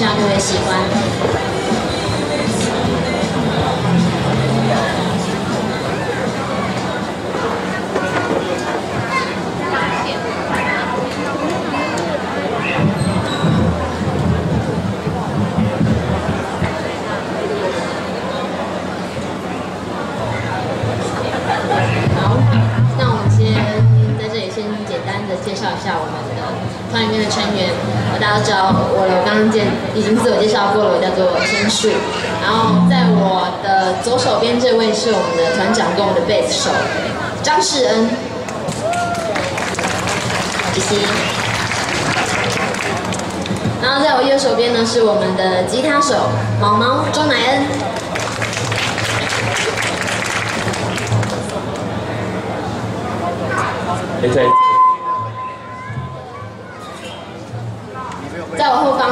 希望各位喜欢。介绍一下我们的团里面的成员。大家知道我了，我刚刚介已经自我介绍过了，我叫做千树。然后在我的左手边这位是我们的团长跟我们的贝斯手张世恩，谢谢。然后在我右手边呢是我们的吉他手毛毛庄乃恩。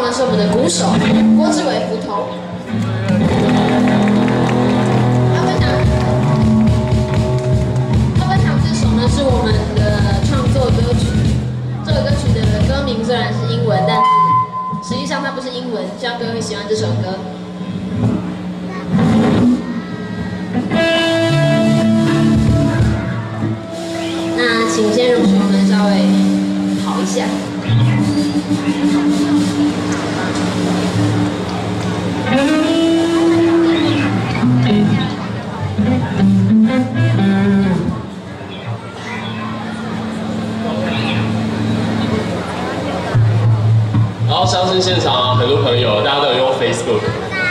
呢是我们的鼓手郭志伟斧头。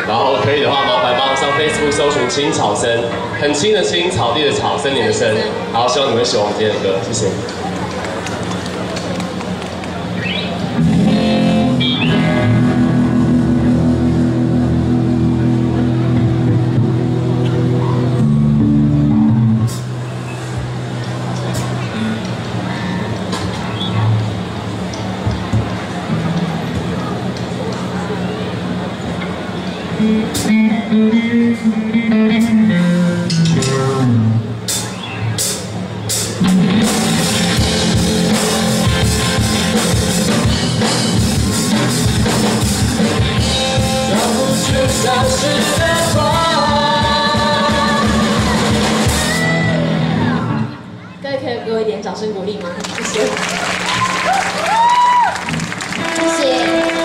然后可以的话，麻烦帮我上 Facebook 搜寻青草森，很青的青，草地的草，森林的森。然后，希望你们喜欢我们今天的歌，谢谢。各位可以给我一点掌声鼓励吗？谢谢。谢谢。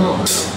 嗯